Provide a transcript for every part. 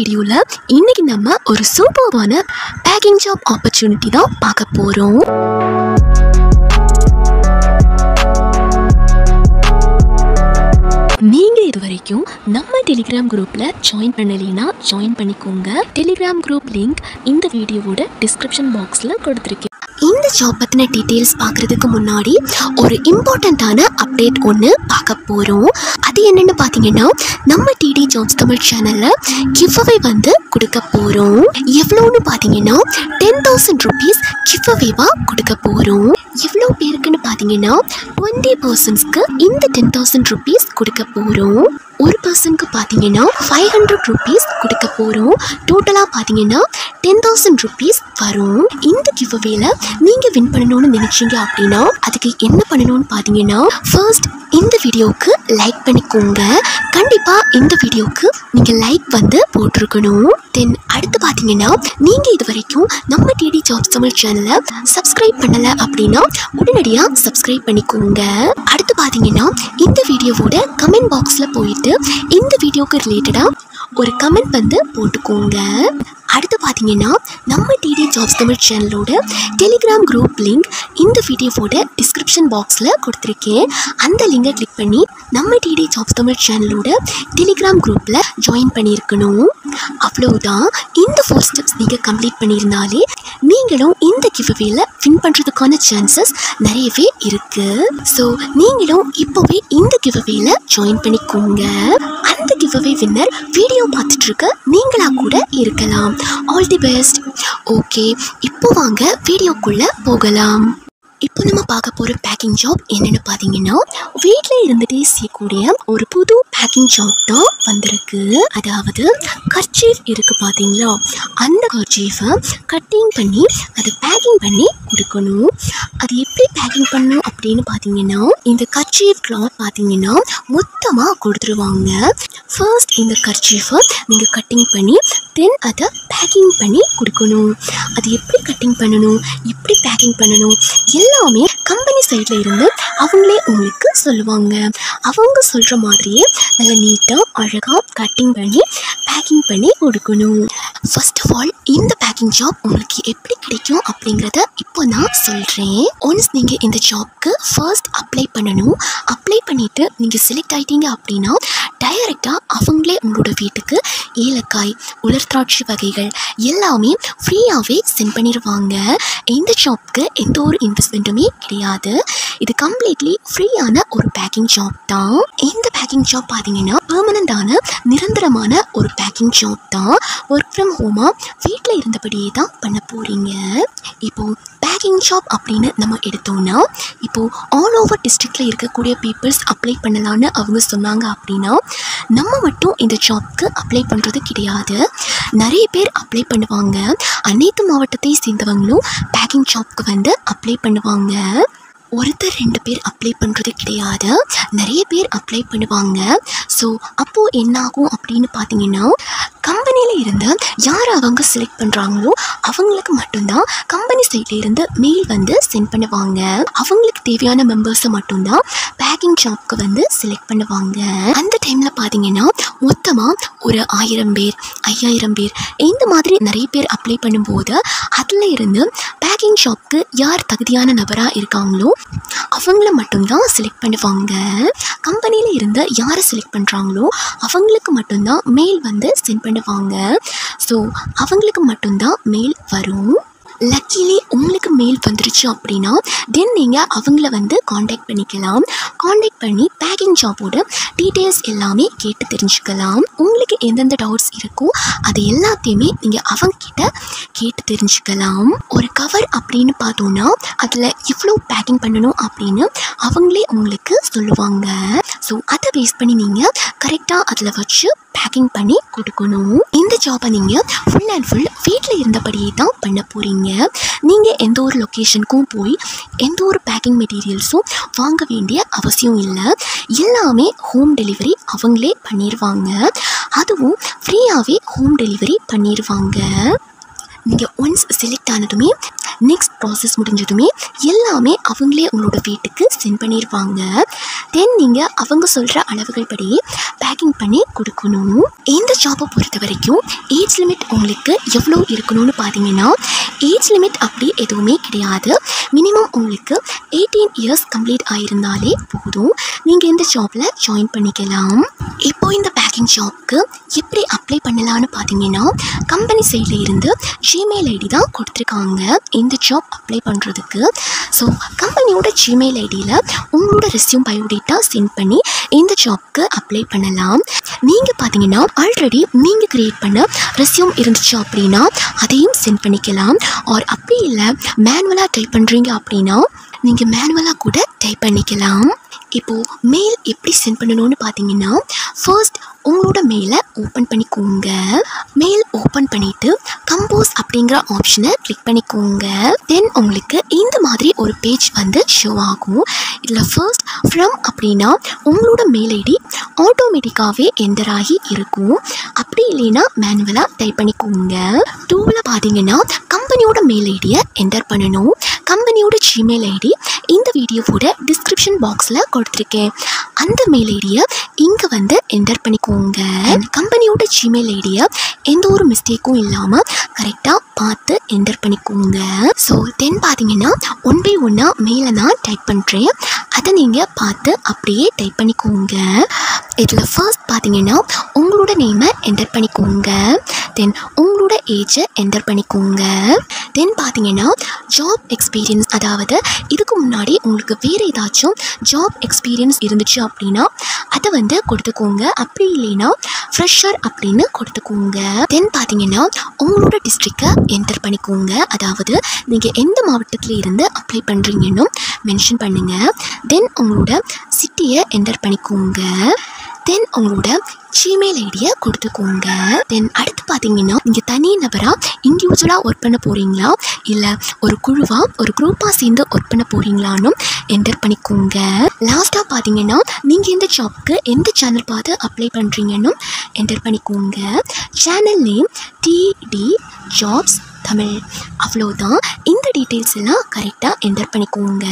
வீடியோவில் இன்றைக்கி நம்ம ஒரு சூப்பர்வான பேக்கிங் ஜாப் ஆப்பர்ச்சுனிட்டி தான் பார்க்க போகிறோம் நீங்கள் இது வரைக்கும் நம்ம டெலிகிராம் குரூப்பில் ஜாயின் பண்ணலைன்னா ஜாயின் பண்ணிக்கோங்க. டெலிகிராம் குரூப் லிங்க் இந்த வீடியோவோட டிஸ்கிரிப்ஷன் பாக்ஸில் கொடுத்துருக்கேன். இந்த ஜாப் பற்றின டீட்டெயில்ஸ் பார்க்குறதுக்கு முன்னாடி ஒரு இம்பார்ட்டண்ட்டான அப்டேட் ஒன்று பார்க்க போகிறோம் அது என்னென்னு பார்த்தீங்கன்னா நம்ம டிடி ஜாப்ஸ் தமிழ் சேனலில் கிவ்அவே வந்து கொடுக்க போகிறோம் எவ்வளோன்னு பார்த்தீங்கன்னா டென் தௌசண்ட் ருபீஸ் கிஃப்அவேவாக கொடுக்க போகிறோம் எவ்வளோ பேருக்குன்னு பார்த்தீங்கன்னா டுவெண்ட்டி பர்சன்ஸ்க்கு இந்த டென் தௌசண்ட் ருபீஸ் கொடுக்க போகிறோம் ஒரு பர்சனுக்கு பார்த்தீங்கன்னா ஃபைவ் ஹண்ட்ரட் ருபீஸ் கொடுக்க போகிறோம் டோட்டலாக பார்த்தீங்கன்னா டென் தௌசண்ட் ருபீஸ் வரும். இந்த கிவ்அவேல நீங்கள் வின் பண்ணணும்னு நினச்சிங்க அப்படின்னா அதுக்கு என்ன பண்ணணும்னு பார்த்தீங்கன்னா ஃபர்ஸ்ட் இந்த வீடியோவுக்கு லைக் பண்ணிக்கோங்க. கண்டிப்பாக இந்த வீடியோவுக்கு நீங்கள் லைக் வந்து போட்டிருக்கணும். தென் அடுத்து பார்த்தீங்கன்னா நீங்கள் இது வரைக்கும் நம்ம டிடி ஜாப்ஸ் தமிழ் சேனலை சப்ஸ்கிரைப் பண்ணலை அப்படின்னா உடனடியாக சப்ஸ்கிரைப் பண்ணிக்கோங்க. அடுத்து பார்த்தீங்கன்னா இந்த வீடியோவோட கமெண்ட் பாக்ஸில் போயிட்டு இந்த வீடியோக்கு ரிலேட்டடாக ஒரு கமெண்ட் வந்து போட்டுக்கோங்க. அடுத்து பார்த்தீங்கன்னா நம்ம டிடி ஜாப்ஸ் தமிழ் சேனலோட டெலிகிராம் குரூப் லிங்க் இந்த வீடியோவோட டிஸ்கிரிப்ஷன் பாக்ஸில் கொடுத்துருக்கேன். அந்த லிங்கை கிளிக் பண்ணி நம்ம டிடி ஜாப்ஸ் தமிழ் சேனலோட டெலிகிராம் குரூப்பில் ஜாயின் பண்ணியிருக்கணும். அவ்வளவுதான். இந்த ஃபோர் ஸ்டெப்ஸ் நீங்கள் கம்ப்ளீட் பண்ணியிருந்தாலே நீங்களும் இந்த கிவ்அவேல வின் பண்ணுறதுக்கான சான்சஸ் நிறையவே இருக்குது ஸோ நீங்களும் இப்போவே இந்த கிவ்அவேல ஜாயின் பண்ணிக்கோங்க. அந்த கிவ்அவே வின்னர் வீடியோ பார்த்துட்ருக்க நீங்களாக கூட இருக்கலாம். ஆல் தி பெஸ்ட் ஓகே இப்போ வாங்க வீடியோக்குள்ளே போகலாம். இப்போ நம்ம பார்க்க போகிற பேக்கிங் ஜாப் என்னென்னு பார்த்தீங்கன்னா வீட்டில் இருந்துகிட்டே செய்யக்கூடிய ஒரு புது பேக்கிங் ஜாப் தான் வந்திருக்கு. அதாவது கர்ச்சீஃப் இருக்குது பார்த்தீங்களா? அந்த கர்ச்சீஃபை கட்டிங் பண்ணி அதை பேக்கிங் பண்ணி கொடுக்கணும். அது எப்படி பேக்கிங் பண்ணணும் அப்படின்னு பார்த்தீங்கன்னா இந்த கர்ச்சீஃப் கிளாத் பார்த்தீங்கன்னா மொத்தமாக கொடுத்துருவாங்க. ஃபர்ஸ்ட் இந்த கர்ச்சீஃபை நீங்கள் கட்டிங் பண்ணி தென் அதை பேக்கிங் பண்ணி கொடுக்கணும். அது எப்படி கட்டிங் பண்ணணும்? எப்படி பேக்கிங் பண்ணணும்? எல்லாமே கம்பெனி சைடில் இருந்து அவங்களே உங்களுக்கு சொல்லுவாங்க. அவங்க சொல்கிற மாதிரியே நல்லா நீட்டாக அழகாக கட்டிங் பண்ணி பேக்கிங் பண்ணி கொடுக்கணும். ஃபர்ஸ்ட் ஆஃப் ஆல் இந்த பேக்கிங் ஜாப் உங்களுக்கு எப்படி கிடைக்கும் அப்படிங்கிறத இப்போ நான் சொல்கிறேன் ஒன்ஸ் நீங்கள் இந்த ஜாப்க்கு ஃபர்ஸ்ட் அப்ளை பண்ணணும். அப்ளை பண்ணிவிட்டு நீங்கள் செலக்ட் ஆகிட்டீங்க அப்படின்னா டைரெக்டாக அவங்களே உங்களோட வீட்டுக்கு ஏலக்காய் உலர் திராட்சை வகைகள் எல்லாமே ஃப்ரீயாகவே சென்ட் பண்ணிடுவாங்க இந்த ஜாப்க்கு எந்த ஒரு இன்வெஸ்ட்மெண்ட்டுமே கிடையாது. இது கம்ப்ளீட்லி ஃப்ரீயான ஒரு பேக்கிங் ஜாப் தான். இந்த பேக்கிங் ஜாப் பார்த்தீங்கன்னா பெர்மனண்டான நிரந்தரமான ஒரு பேக்கிங் ஜாப் தான். ஒர்க் ஃப்ரம் ஹோமாக வீட்டில் இருந்தபடியே தான் பண்ண போகிறீங்க இப்போது பேக்கிங் ஜாப் அப்படின்னு நம்ம எடுத்தோம்னா இப்போது ஆல் ஓவர் டிஸ்ட்ரிக்டில் இருக்கக்கூடிய பீப்புள்ஸ் அப்ளை பண்ணலான்னு அவங்க சொன்னாங்க அப்படின்னா நம்ம மட்டும் இந்த ஜாப்க்கு அப்ளை பண்ணுறது கிடையாது. நிறைய பேர் அப்ளை பண்ணுவாங்க. அனைத்து மாவட்டத்தை சேர்ந்தவங்களும் பேக்கிங் ஜாப்க்கு வந்து அப்ளை பண்ணுவாங்க. ஒருத்தர் ரெண்டு பேர் அப்ளை பண்ணுறது கிடையாது. நிறைய பேர் அப்ளை பண்ணுவாங்க. ஸோ அப்போது என்னாகும் அப்படின்னு பார்த்தீங்கன்னா கம்பெனியில் இருந்து யார் அவங்க செலக்ட் பண்ணுறாங்களோ அவங்களுக்கு மட்டும்தான் கம்பெனி சைட்ல இருந்து மெயில் வந்து சென்ட் பண்ணுவாங்க. அவங்களுக்கு தேவையான மெம்பர்ஸை மட்டும்தான் பேக்கிங் ஜாப்க்கு வந்து செலக்ட் பண்ணுவாங்க. அந்த டைமில் பார்த்தீங்கன்னா மொத்தமாக ஒரு ஆயிரம் பேர் ஐயாயிரம் பேர் இந்த மாதிரி நிறைய பேர் அப்ளை பண்ணும்போது அதில் இருந்து பேக்கிங் ஷாப்க்கு யார் தகுதியான நபராக இருக்காங்களோ அவங்கள மட்டும்தான் செலக்ட் பண்ணுவாங்க. கம்பெனியில் இருந்து யாரை செலக்ட் பண்ணுறாங்களோ அவங்களுக்கு மட்டும்தான் மெயில் வந்து சென்ட் பண்ணுவாங்க. ஸோ அவங்களுக்கு மட்டும்தான் மெயில் வரும். மெயில் வந்துருச்சு அப்படின்னா தென் நீங்கள் அவங்கள வந்து காண்டாக்ட் பண்ணிக்கலாம். காண்டாக்ட் பண்ணி பேக்கிங் ஜாபோட டீட்டெயில்ஸ் எல்லாமே கேட்டு தெரிஞ்சுக்கலாம். உங்களுக்கு எந்தெந்த டவுட்ஸ் இருக்கோ அது எல்லாத்தையுமே நீங்கள் அவங்கக்கிட்ட கேட்டு தெரிஞ்சுக்கலாம். ஒரு கவர் அப்படின்னு பார்த்தோன்னா அதில் இவ்வளோ பேக்கிங் பண்ணணும் அப்படின்னு அவங்களே உங்களுக்கு சொல்லுவாங்க. ஸோ அதை பேஸ் பண்ணி நீங்கள் கரெக்டாக அதில் வச்சு பேக்கிங் பண்ணி கொடுக்கணும். இந்த ஜாபை நீங்கள் ஃபுல் அண்ட் ஃபுல் வீட்டில் இருந்தபடியே தான் பண்ண போகிறீங்க நீங்கள் எந்த ஒரு லொக்கேஷனுக்கும் போய் எந்த ஒரு பேக்கிங் மெட்டீரியல்ஸும் வாங்க வேண்டிய அவசியம் இல்லை. எல்லாமே ஹோம் டெலிவரி அவங்களே பண்ணிடுவாங்க அதுவும் ஃப்ரீயாகவே ஹோம் டெலிவரி பண்ணிடுவாங்க நீங்கள் ஒன்ஸ் செலக்ட் ஆனதுமே நெக்ஸ்ட் ப்ராசஸ் முடிஞ்சதுமே எல்லாமே அவங்களே உங்களோட வீட்டுக்கு சென்ட் பண்ணிடுவாங்க தென் நீங்கள் அவங்க சொல்கிற அளவுகள் படியே பேக்கிங் பண்ணி கொடுக்கணும். இந்த ஜாப்பை பொறுத்த வரைக்கும் ஏஜ் லிமிட் உங்களுக்கு எவ்வளோ இருக்கணும்னு பார்த்தீங்கன்னா ஏஜ் லிமிட் அப்படி எதுவுமே கிடையாது. மினிமம் உங்களுக்கு எயிட்டீன் இயர்ஸ் கம்ப்ளீட் ஆயிருந்தாலே போதும். நீங்கள் இந்த ஜாப்பில் ஜாயின் பண்ணிக்கலாம். இப்போ இந்த பேக் பேக்கிங் ஜாப்க்கு எப்படி அப்ளை பண்ணலான்னு பார்த்தீங்கன்னா கம்பெனி சைடில் இருந்து ஜிமெயில் ஐடி தான் கொடுத்துருக்காங்க இந்த ஜாப் அப்ளை பண்ணுறதுக்கு ஸோ கம்பெனியோட ஜிமெயில் ஐடியில் உங்களோட ரெஸ்யூம் பயோடேட்டா சென்ட் பண்ணி இந்த ஜாப்க்கு அப்ளை பண்ணலாம். நீங்கள் பார்த்தீங்கன்னா ஆல்ரெடி நீங்கள் க்ரியேட் பண்ண ரெஸ்யூம் இருந்துச்சு அப்படின்னா அதையும் சென்ட் பண்ணிக்கலாம். ஆர் அப்படி இல்லை மேனுவலாக டைப் பண்ணுறீங்க அப்படின்னா நீங்கள் மேனுவலாக கூட டைப் பண்ணிக்கலாம். இப்போது மெயில் எப்படி சென்ட் பண்ணணும்னு பார்த்தீங்கன்னா ஃபர்ஸ்ட் உங்களோட மெயிலை ஓப்பன் பண்ணிக்கோங்க. மெயில் ஓப்பன் பண்ணிவிட்டு கம்போஸ் அப்படிங்கிற ஆப்ஷனை கிளிக் பண்ணிக்கோங்க. தென் உங்களுக்கு இந்த மாதிரி ஒரு பேஜ் வந்து ஷோ ஆகும். இதில் ஃபர்ஸ்ட் ஃப்ரம் அப்படின்னா உங்களோட மெயில் ஐடி ஆட்டோமேட்டிக்காகவே என்டர் ஆகி இருக்கும்? அப்படி இல்லைன்னா மேனுவலாக டைப் பண்ணிக்கோங்க. டூவில் பார்த்தீங்கன்னா கம்பெனியோட மெயில் ஐடியை என்டர் பண்ணணும். கம்பெனியோட ஜிமெயில் ஐடி இந்த வீடியோவோட டிஸ்கிரிப்ஷன் பாக்ஸில் கொடுத்துருக்கேன். அந்த மெயில் ஐடியை இங்கே வந்து என்டர் பண்ணிக்கோங்க. கம்பெனியோட ஜிமெயில் ஐடியை எந்த ஒரு மிஸ்டேக்கும் இல்லாமல் கரெக்டாக பார்த்து என்டர் பண்ணிக்கோங்க. ஸோ தென் பார்த்தீங்கன்னா ஒன் பை ஒன்னாக மெயிலை நான் டைப் பண்ணுறேன் அதை நீங்கள் பார்த்து அப்படியே டைப் பண்ணிக்கோங்க. இதில் ஃபர்ஸ்ட் பார்த்தீங்கன்னா உங்களோட நேமை என்டர் பண்ணிக்கோங்க. தென் உங்களோட ஏஜை என்டர் பண்ணிக்கோங்க. தென் பார்த்தீங்கன்னா ஜாப் எக்ஸ்பீரியன்ஸ் அதாவது இதுக்கு முன்னாடி உங்களுக்கு வேறு ஏதாச்சும் ஜாப் எக்ஸ்பீரியன்ஸ் இருந்துச்சு அப்படின்னா அதை வந்து கொடுத்துக்கோங்க. அப்படி இல்லைன்னா ஃப்ரெஷர் அப்படின்னு கொடுத்துக்கோங்க. தென் பார்த்தீங்கன்னா உங்களோட டிஸ்ட்ரிக்டை என்டர் பண்ணிக்கோங்க. அதாவது நீங்கள் எந்த மாவட்டத்தில் இருந்து அப்ளை பண்ணுறீங்கன்னு மென்ஷன் பண்ணுங்கள் தென் உங்களோட சிட்டியை என்டர் பண்ணிக்கோங்க. தென் உங்களோட ஜிமெயில் ஐடியை கொடுத்துக்கோங்க. தென் அடுத்து பார்த்தீங்கன்னா நீங்கள் தனி நபராக இண்டிவிஜுவலாக ஒர்க் பண்ண போகிறீங்களா இல்லை ஒரு குழுவாக ஒரு குரூப்பாக சேர்ந்து ஒர்க் பண்ண போகிறீங்களான்னு என்டர் பண்ணிக்கோங்க. லாஸ்ட்டாக பார்த்தீங்கன்னா நீங்கள் இந்த ஜாப்க்கு எந்த சேனல் பார்த்து அப்ளை பண்ணுறீங்கன்னு என்டர் பண்ணிக்கோங்க. Channel name TT jobs Tamil. அவ்வளோதான் இந்த டீட்டெயில்ஸ் எல்லாம் கரெக்டாக என்டர் பண்ணிக்கோங்க.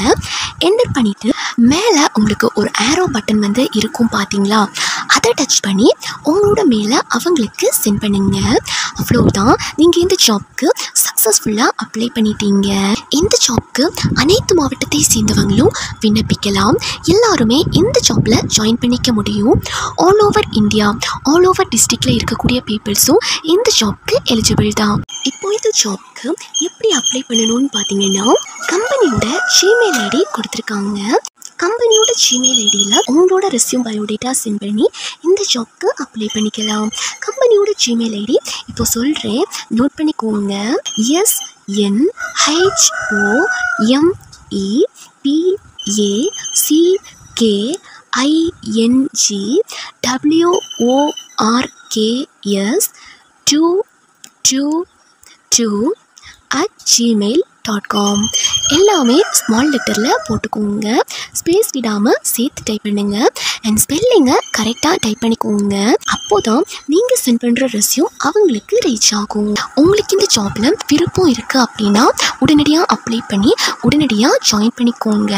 என்டர் பண்ணிவிட்டு மேலே உங்களுக்கு ஒரு ஆரோ பட்டன் வந்து இருக்கும் பார்த்தீங்களா அதை டச் பண்ணி உங்களோட மேலே அவங்களுக்கு சென்ட் பண்ணுங்க. அவ்வளோதான் நீங்கள் இந்த ஜாப்க்கு சக்ஸஸ்ஃபுல்லாக அப்ளை பண்ணிட்டீங்க. இந்த ஜாப்க்கு அனைத்து மாவட்டத்தை சேர்ந்தவங்களும் விண்ணப்பிக்கலாம். எல்லாருமே இந்த ஜாப்பில் ஜாயின் பண்ணிக்க முடியும். All over India all over டிஸ்ட்ரிக்டில் இருக்கக்கூடிய பீப்புள்ஸும் இந்த ஜாப்க்கு எலிஜிபிள் தான். இப்போ இந்த ஜாப்க்கு எப்படி அப்ளை பண்ணணும்னு பார்த்தீங்கன்னா கம்பெனியோட ஜிமெயில் ஐடி கொடுத்துருக்காங்க. கம்பெனியோட ஜிமெயில் ஐடியில் உங்களோட ரெஸ்யூம் பயோடேட்டா சென்ட் பண்ணி இந்த ஜாப்க்கு அப்ளை பண்ணிக்கலாம். கம்பெனியோட ஜிமெயில் ஐடி இப்போ சொல்கிறேன் நோட் பண்ணிக்கோங்க. S N HO ME PA C K ING WORKS two two two at Gmail dot com எல்லாமே ஸ்மால் லெட்டரில் போட்டுக்கோங்க. ஸ்பேஸ் விடாமல் சேர்த்து டைப் பண்ணுங்கள் அண்ட் ஸ்பெல்லிங்கை கரெக்டாக டைப் பண்ணிக்கோங்க. அப்போ தான் நீங்கள் சென்ட் பண்ணுற ரெஸ்யூம் அவங்களுக்கு ரீச் ஆகும். உங்களுக்கு இந்த ஜாப்பில் விருப்பம் இருக்குது அப்படின்னா உடனடியாக அப்ளை பண்ணி உடனடியாக ஜாயின் பண்ணிக்கோங்க.